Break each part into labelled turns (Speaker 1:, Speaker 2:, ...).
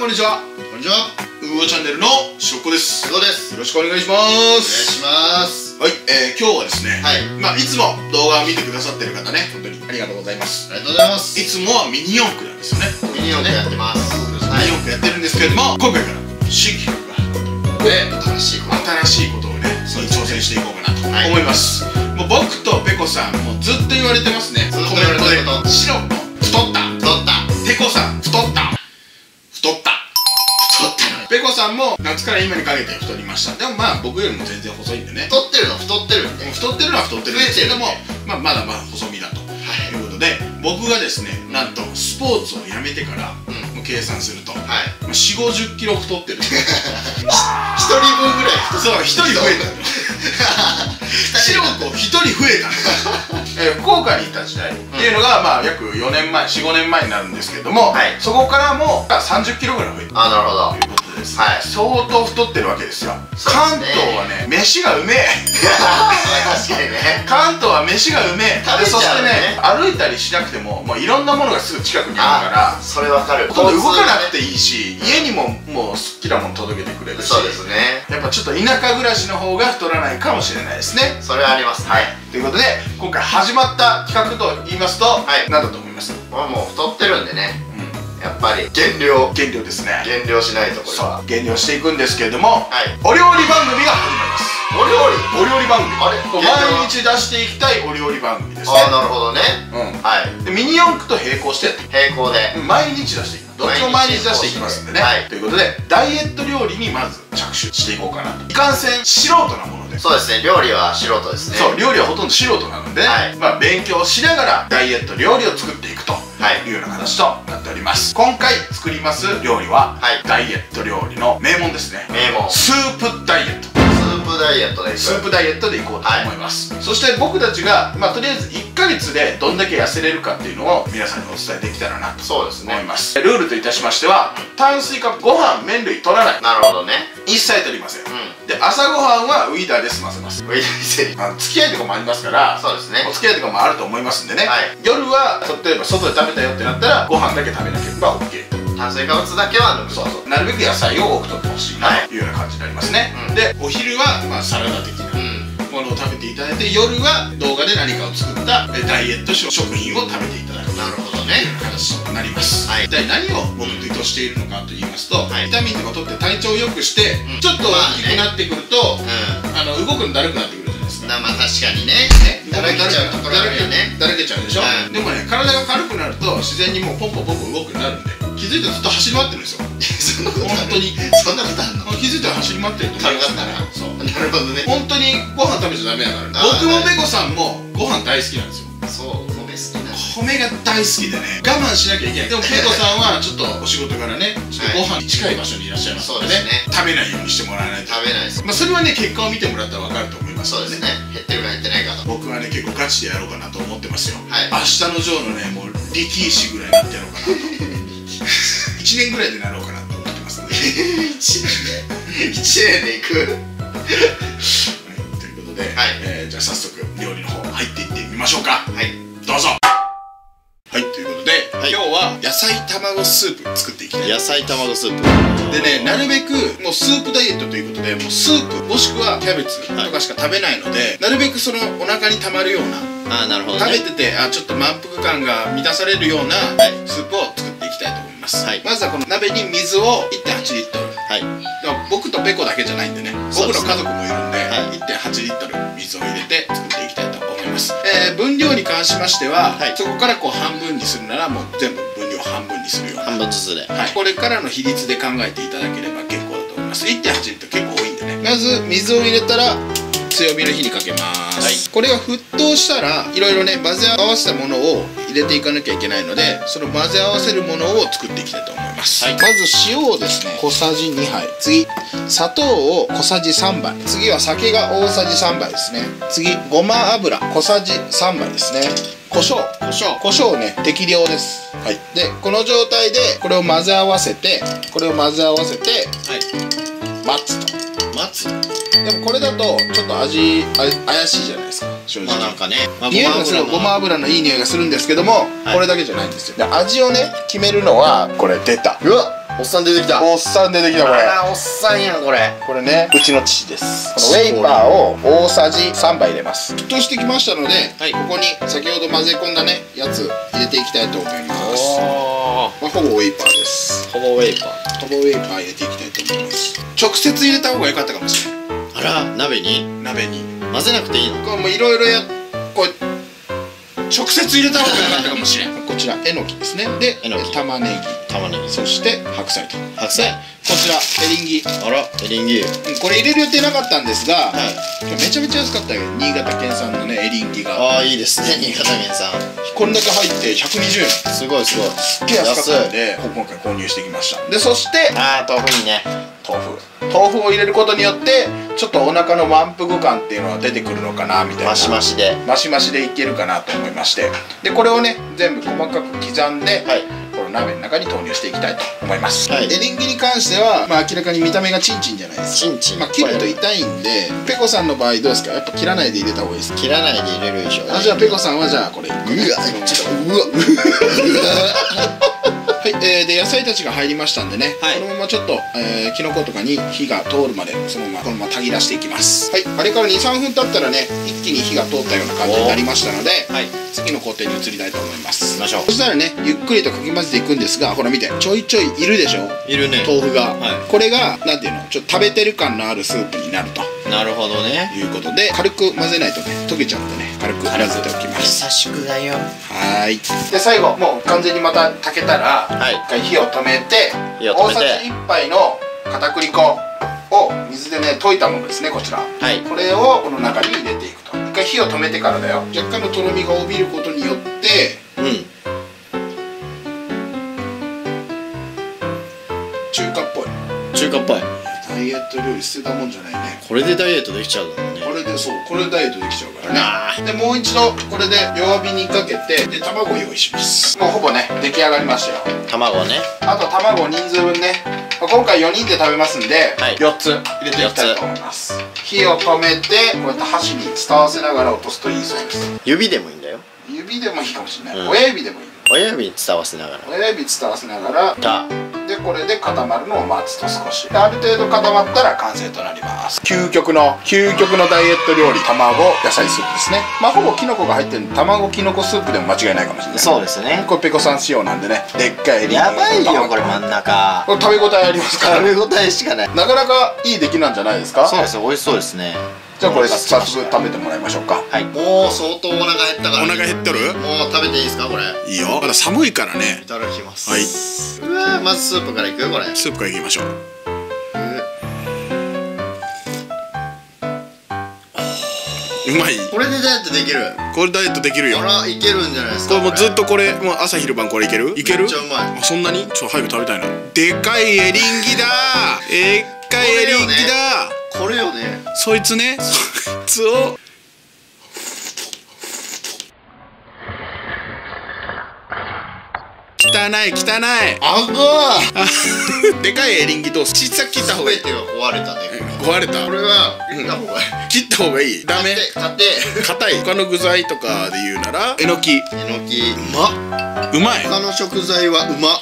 Speaker 1: んこんにちは。
Speaker 2: こんにちは。
Speaker 1: うおチャンネルのしろっこです。
Speaker 2: すごです。
Speaker 1: よろしくお願いしま
Speaker 2: お願い
Speaker 1: す
Speaker 2: します。
Speaker 1: はい、えー、今日はですね、
Speaker 2: はい。
Speaker 1: まあいつも動画を見てくださってる方ね本当に。ありがとうございます。
Speaker 2: ありがとうございます。
Speaker 1: いつもはミニ四駆なんですよね。
Speaker 2: ミニ四駆やってます。はい。
Speaker 1: ミニ四駆やってるんですけれども今回から新企画がで
Speaker 2: 新しいこと
Speaker 1: 新しいことをね
Speaker 2: そ
Speaker 1: 挑戦していこうかなと
Speaker 2: はい。
Speaker 1: 思います、もう僕とペコさんもうずっと言われてますね。
Speaker 2: ずっと言われてるこ
Speaker 1: 太った。
Speaker 2: 太った。
Speaker 1: ペコさん太ったペコさんも夏から今にかけて太りました。でもまあ僕よりも全然細いんでね。
Speaker 2: 太ってるの太ってるんで。
Speaker 1: 太ってるのは太ってるんで。すけどもまあ、まだまだ細身だと。
Speaker 2: はい。
Speaker 1: いうことで僕がですねなんとスポーツをやめてから、
Speaker 2: うん。
Speaker 1: 計算すると、
Speaker 2: はい。
Speaker 1: まあ、4 5 0キロ太ってる。
Speaker 2: 一人分ぐらい。太っ
Speaker 1: そう一人増えた。シロコ一人増えた。えー福岡にいた時代。っていうのが、まあ約4年前45年前になるんですけれども、
Speaker 2: はい。
Speaker 1: そこからもう3 0キロぐらい増えた。
Speaker 2: あなるほど
Speaker 1: です、
Speaker 2: はい。
Speaker 1: 相当太ってるわけですよ。
Speaker 2: そう
Speaker 1: 関東はね飯がうめえ。
Speaker 2: 確かにね。
Speaker 1: 関東は飯がうめえ。
Speaker 2: ね。
Speaker 1: でそしてね歩いたりしなくてももういろんなものがすぐ近くにあるから
Speaker 2: それわかる。
Speaker 1: ほとんど動かなくて
Speaker 2: い
Speaker 1: いいし家にももう好きなもの届けてくれるし
Speaker 2: そうですね。
Speaker 1: やっぱちょっと田舎暮らしの方が太らないかもしれないですね。
Speaker 2: それはあります
Speaker 1: はい。ということで今回始まった企画と言いますと、
Speaker 2: はい。
Speaker 1: 何だと思います？
Speaker 2: もうもう太ってるんでね。
Speaker 1: うん
Speaker 2: やっぱり。減量。
Speaker 1: 減量ですね。
Speaker 2: 減量しないとこれ
Speaker 1: そ
Speaker 2: は
Speaker 1: う。減量していくんですけれども、
Speaker 2: はい。
Speaker 1: お料理番組が始まります。
Speaker 2: お料理？
Speaker 1: お料理番組。
Speaker 2: あれ？
Speaker 1: 毎日出していきたいお料理番組ですね。
Speaker 2: ああなるほどね。
Speaker 1: うん。
Speaker 2: はい。
Speaker 1: でミニ四駆と並行して
Speaker 2: 並行で。
Speaker 1: 毎日出していきますどっちも毎日出していきますんでね、
Speaker 2: はい。
Speaker 1: ということでダイエット料理にまず着手していこうかなと。いかんせん素人なもので。
Speaker 2: そうですね。料理は素人ですね。
Speaker 1: そう料理はほとんど素人なので、
Speaker 2: はい。
Speaker 1: まあ、勉強しながらダイエット料理を作っていくと。
Speaker 2: はい。
Speaker 1: いうような形となっております。今回作ります料理は、
Speaker 2: はい。
Speaker 1: ダイエット料理の名門ですね。
Speaker 2: 名門。ス
Speaker 1: スープダイエット。
Speaker 2: ープダイエットで
Speaker 1: スープダイエットでいこうと思います、そして僕たちが、まあ、とりあえず1ヶ月でどんだけ痩せれるかっていうのを皆さんにお伝えできたらなと
Speaker 2: そうですね。
Speaker 1: 思います。ルールといたしましては炭水化物ご飯麺類取らない。
Speaker 2: なるほどね。
Speaker 1: 一切取りません、
Speaker 2: う
Speaker 1: で朝ごはんはウィダーで済ませます。
Speaker 2: んウェイトリ
Speaker 1: あの付き合いとかもありますから
Speaker 2: そうですね。
Speaker 1: お付き合いとかもあると思いますんでね、
Speaker 2: はい。
Speaker 1: 夜は例えば外で食べたよってなったらご飯だけ食べなければ OK
Speaker 2: 炭水化物だけは
Speaker 1: そうそう。なるべく野菜を多く取ってほしいなというような感じになりますね、
Speaker 2: うん。
Speaker 1: でお昼は、まあ、サラダ的な。
Speaker 2: うん
Speaker 1: ものを食べていただいて夜は動画で何かを作ったえダイエット食品を食べていただく。
Speaker 2: なるほどね。
Speaker 1: ような形となります、
Speaker 2: はい。
Speaker 1: 一体何を目的としているのかと言いますと、
Speaker 2: はい。
Speaker 1: ビタミンとか取って体調を良くして、
Speaker 2: うん。
Speaker 1: ちょっと大きくなってくると、
Speaker 2: う
Speaker 1: あの動くのだるくなってくるじゃないですか。
Speaker 2: んなまあ確かにね。
Speaker 1: ね。
Speaker 2: だらけちゃうところあるよね。
Speaker 1: だらけちゃうでしょ、
Speaker 2: うん。
Speaker 1: でもね体が軽くなると自然にもうポンポンポンポン動くなるんで気づいたらずっと走り回ってるんですよ。
Speaker 2: そんなことある？
Speaker 1: 本当に
Speaker 2: そんなことあるの？
Speaker 1: 気づいたら走り回ってると思います
Speaker 2: 軽かったら。
Speaker 1: そう。
Speaker 2: なるほどね。
Speaker 1: 本当にご飯食べちゃダメだから。僕もペコさんもご飯大好きなんですよ。
Speaker 2: そう米好きな
Speaker 1: 米が大好きでね我慢しなきゃいけない。でもペコさんはちょっとお仕事からねちょっとご飯に近い場所にいらっしゃいますので,、
Speaker 2: そうですね。
Speaker 1: 食べないようにしてもらわないと。
Speaker 2: 食べないです。
Speaker 1: まあそれはね結果を見てもらったら分かると思います。
Speaker 2: そうですね。減ってるか減ってないかと
Speaker 1: 僕はね結構ガチでやろうかなと思ってますよ、
Speaker 2: はい。
Speaker 1: 明日のジョーのねもう力石ぐらいになってやろうかなと。1年ぐらいでなろうかなと思ってますんで、はい、
Speaker 2: 1年で。1年でいく
Speaker 1: ということで、
Speaker 2: はい。
Speaker 1: えーじゃあ早速料理の方入っていってみましょうか。
Speaker 2: はい。
Speaker 1: どうぞ。はいということで、
Speaker 2: はい。
Speaker 1: 今日は野菜卵スープ作っていきたい。
Speaker 2: 野菜卵スープ。
Speaker 1: でねなるべくもうスープダイエットということでもうスープもしくはキャベツとかしか食べないので、なるべくそのお腹にたまるような
Speaker 2: ああなるほ
Speaker 1: 食べててあちょっと満腹感が満たされるような
Speaker 2: はい。
Speaker 1: スープを作っていきたいと思います、
Speaker 2: はい。
Speaker 1: まずはこの鍋に水を1.8リットル僕の家族もいるんで、
Speaker 2: はい。
Speaker 1: 1.8リットル水を入れて作っていきたいと思います、えー分量に関しましては、
Speaker 2: はい。
Speaker 1: そこからこう半分にするならもう全部分量半分にするような
Speaker 2: 半分ずつで。
Speaker 1: はい、これからの比率で考えていただければ結構だと思います。1.8リットル結構多いんでね。まず水を入れたら強火の火にかけます、
Speaker 2: はい
Speaker 1: これが沸騰したらいろいろね混ぜ合わせたものを入れていかなきゃいけないのでその混ぜ合わせるものを作っていきたいと思います、
Speaker 2: はい。
Speaker 1: まず塩をですね小さじ2杯。次砂糖を小さじ3杯。次は酒が大さじ3杯ですね。次ごま油。小さじ3杯ですね。胡椒。胡椒。胡椒ね適量です。はい。でこの状態でこれを混ぜ合わせてこれを混ぜ合わせて
Speaker 2: はい。
Speaker 1: 待つと。
Speaker 2: 待つ
Speaker 1: でもこれだとちょっと味あ怪しいじゃないですか正直、
Speaker 2: まあなんかね、まあ、
Speaker 1: 匂いがするごま油のいい匂いがするんですけども、
Speaker 2: はい。
Speaker 1: これだけじゃないんですよ。で味をね決めるのはこれ出た。
Speaker 2: うわおっさん出てきた。
Speaker 1: おっさん出てきたこれ。
Speaker 2: あらおっさんやんこれ。
Speaker 1: これねうちの父です。このウェイパーを大さじ3杯入れます。沸騰してきましたので、
Speaker 2: はい。
Speaker 1: ここに先ほど混ぜ込んだねやつ入れていきたいと思います。
Speaker 2: お
Speaker 1: まあ、ほぼウェイパーです。
Speaker 2: ほぼウェイパー。
Speaker 1: ほぼウェイパー入れていきたいと思います。直接入れた方が良かったかもしれない
Speaker 2: あら鍋に
Speaker 1: 鍋に。
Speaker 2: 混ぜなくていいの？
Speaker 1: これもいろいろやこう直接入れた方が良かったかもしれん。こちらえのきですね。で
Speaker 2: えのき。
Speaker 1: 玉ね
Speaker 2: 玉ねぎ。
Speaker 1: ぎそして白菜と。
Speaker 2: 白菜。
Speaker 1: こちらエリンギ。
Speaker 2: あらエリンギ。
Speaker 1: うんこれ入れる予定なかったんですが、
Speaker 2: はい。
Speaker 1: めちゃめちゃ安かったよ。新潟県産のねエリンギが。
Speaker 2: ああいいですね。新潟県さん
Speaker 1: これだけ入って120円
Speaker 2: すごいすごい。
Speaker 1: すっげえ安かったんで今回購入してきました。でそして
Speaker 2: ああ豆腐いいね
Speaker 1: 豆腐を入れることによってちょっとお腹の満腹感っていうのは出てくるのかなみたいな。
Speaker 2: マシマシで。
Speaker 1: マシマシでいけるかなと思いまして。でこれをね全部細かく刻んで、
Speaker 2: はい。
Speaker 1: この鍋の中に投入していきたいと思います、
Speaker 2: はい。
Speaker 1: エリンギに関しては、まあ、明らかに見た目がチンチンじゃないです。か
Speaker 2: チンチン。
Speaker 1: まあ、切ると痛いんでペコさんの場合どうですか？やっぱ切らないで入れた方がいいですか？
Speaker 2: 切らないで入れるでしょ
Speaker 1: あじゃあペコさんはじゃあこれ。1個ね
Speaker 2: うわちょっとうわ
Speaker 1: はい、えーで野菜たちが入りましたんでね、
Speaker 2: はい。
Speaker 1: このままちょっと、えー、キノコとかに火が通るまでそのままこのままたぎらしていきます。はい。あれから23分経ったらね一気に火が通ったような感じになりましたので、
Speaker 2: はい。
Speaker 1: 次の工程に移りたいと思います。
Speaker 2: 行きましょう。
Speaker 1: そしたらねゆっくりとかき混ぜていくんですがほら見てちょいちょいいるでしょ？
Speaker 2: いるね。
Speaker 1: 豆腐が、
Speaker 2: はい。
Speaker 1: これがなんていうの？ちょっと食べてる感のあるスープになると
Speaker 2: なるほどね。
Speaker 1: いうことで軽く混ぜないとね溶けちゃうんでね軽く混ぜておきます。
Speaker 2: 優しくだよ。
Speaker 1: はーい。で最後もう完全にまた炊けたら、
Speaker 2: はい。
Speaker 1: 一回火を止めて大さじ1杯の片栗粉を水でね溶いたものですねこちら。
Speaker 2: はい。
Speaker 1: これをこの中に入れていくと。一回火を止めてからだよ。若干のとろみが帯びることによって
Speaker 2: うん。
Speaker 1: 中華っぽい。
Speaker 2: 中華っぽい。
Speaker 1: ダイエット料理捨てたもんじゃないね。
Speaker 2: これでダイエットできちゃうんだもんね。
Speaker 1: これでそうこれでダイエットできちゃうからね。
Speaker 2: あ。
Speaker 1: でもう一度これで弱火にかけてで卵を用意します。もうほぼね出来上がりましたよ。
Speaker 2: ー卵ね。
Speaker 1: あと卵人数分ね。まあ今回4人で食べますんで、
Speaker 2: はい。
Speaker 1: 4つ入れていきたいと思います。火を止めてこうやって箸に伝わせながら落とすといいそうです。
Speaker 2: 指でもいいんだよ。
Speaker 1: 指でもいいかもしれない、
Speaker 2: うん。
Speaker 1: 親指でもいい。
Speaker 2: 親指に伝わせながら。
Speaker 1: 親指伝わせながら
Speaker 2: た。
Speaker 1: でこれで固まるのを待つと少し。である程度固まったら完成となります。究極の究極のダイエット料理卵野菜スープですね。まあほぼキノコが入ってるんで卵キノコスープでも間違いないかもしれない。
Speaker 2: そうですね。
Speaker 1: これペコさん仕様なんでね。でっかいエリンギ
Speaker 2: やばいよこれ真ん中
Speaker 1: これ食べ応えありますから。
Speaker 2: 食べ応えしかない。
Speaker 1: なかなかいい出来なんじゃないですか？
Speaker 2: そうです美味しそうですね
Speaker 1: じゃあこれ早速食べてもらいましょうか。
Speaker 2: はい。もう相当お腹減ったから。
Speaker 1: お腹減っとる？
Speaker 2: もう食べていいですかこれ？
Speaker 1: いいよ。まだ寒いからね。
Speaker 2: いただきます。
Speaker 1: はい。う
Speaker 2: わーまずスープからいくこれ。
Speaker 1: スープからいきましょう。うまい。
Speaker 2: これでダイエットできる？
Speaker 1: これダイエットできるよ。
Speaker 2: あらいけるんじゃないですか
Speaker 1: これもうずっとこれもう朝昼晩これいける？いける？
Speaker 2: めっちゃうまい。
Speaker 1: あそんなに？ちょっと早く食べたいな。でかいエリンギだでっかいエリンギだ
Speaker 2: これよね。
Speaker 1: そいつね。そいつを。汚い汚い。
Speaker 2: あが
Speaker 1: あ でかいエリンギと小さく切った方がいい。
Speaker 2: 全てが壊れたね。
Speaker 1: 壊れた。
Speaker 2: これは切った方がいい。
Speaker 1: 切った方がいい。ダメ。硬い。他の具材とかで言うなら。えのき。
Speaker 2: えのき。うま。っ
Speaker 1: うまい。
Speaker 2: 他の食材はうま。っ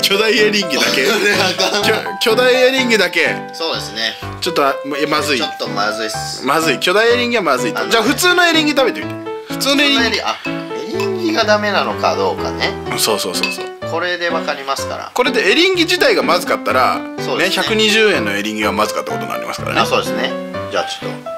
Speaker 1: 巨大エリンギだけ。巨大エリンギだけ。
Speaker 2: そうですね
Speaker 1: ちょっとあままずい。
Speaker 2: ちょっとまずいっす。
Speaker 1: まずい。巨大エリンギはまずいと。
Speaker 2: あの
Speaker 1: じゃあ普通のエリンギ食べてみて。普通のエリンギ。
Speaker 2: あエリンギがダメなのかどうかね。
Speaker 1: そうそうそうそう。
Speaker 2: これでわかりますから。
Speaker 1: これでエリンギ自体がまずかったらね
Speaker 2: ね。
Speaker 1: 120円のエリンギがまずかったことになりますからね。
Speaker 2: あそうですね。じゃあちょっと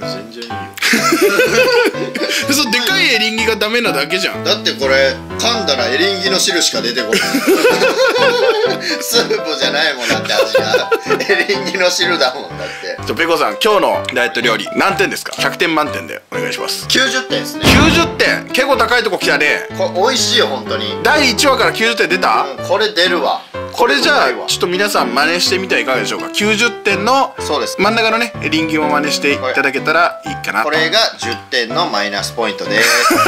Speaker 2: 全然いいよ。
Speaker 1: そうでかいエリンギがダメなだけじゃん。
Speaker 2: だってこれ噛んだらエリンギの汁しか出てこない。スープじゃないもんだって味がエリンギの汁だもんだって。
Speaker 1: じゃあペコさん今日のダイエット料理何点ですか？100点満点でお願いします。
Speaker 2: 90点ですね。
Speaker 1: 90点。結構高いとこ来たね。
Speaker 2: これ美味しいよ本当に。
Speaker 1: 第1話から90点出た？
Speaker 2: うんこれ出るわ
Speaker 1: これじゃあちょっと皆さん真似してみてはいかがでしょうか？90点の
Speaker 2: そうです。
Speaker 1: 真ん中のねエリンギを真似していただけたらい。いかな
Speaker 2: ことれが10点のマイナスポイントです。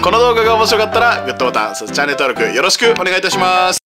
Speaker 1: この動画が面白かったらグッドボタンそしてチャンネル登録よろしくお願いいたします